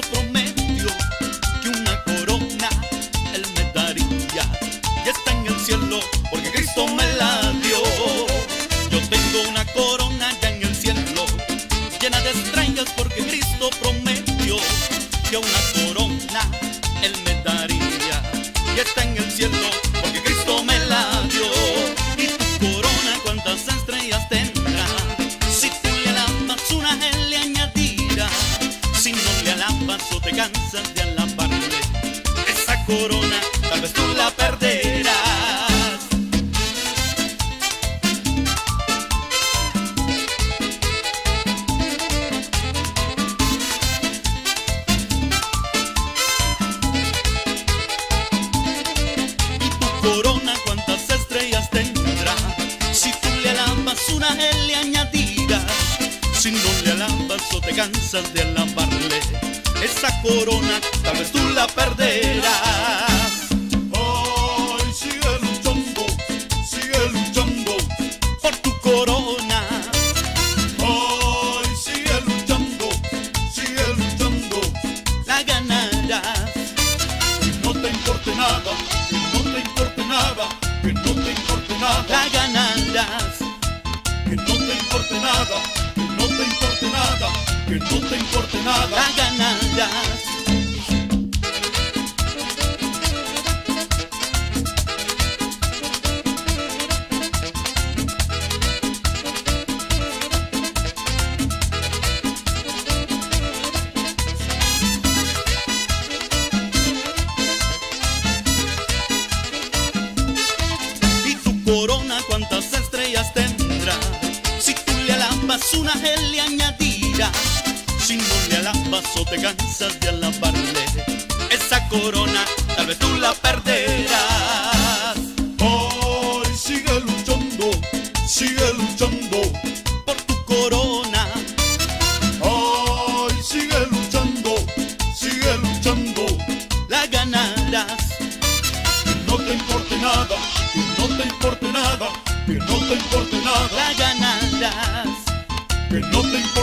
prometió que una corona él me daría y está en el cielo porque Cristo me la dio. Yo tengo una corona ya en el cielo llena de estrellas porque Cristo prometió que una corona él me daría y está en el cielo. Te cansas de alabarle, esa corona tal vez tú la perderás. y tu corona cuántas estrellas tendrá. Si tú le alabas una, él le añadirá. Si no le alabas o te cansas de alabarle, esa corona tal vez tú la perderás. Ay, sigue luchando, sigue luchando. Por tu corona, Ay, sigue luchando, sigue luchando. la ganarás. Que no te importe nada, que no te importe nada, que no te importe nada, La ganarás. que no te importe nada, que no te importe nada. La y tu corona cuántas estrellas tendrá. Si tú le alabas una, él le añadirá. Si no le alabas o te cansas de alabarle, esa corona tal vez tú la perderás. Ay, sigue luchando, sigue luchando. Por tu corona, Ay, sigue luchando, sigue luchando. la ganarás. Que no te importe nada, que no te importe nada, que no te importe nada, La ganarás. que no te importe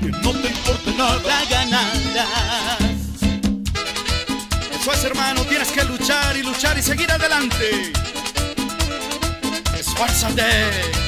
que no te importe nada. Ganarás. Eso es, hermano, tienes que luchar y luchar y seguir adelante. Esfuérzate.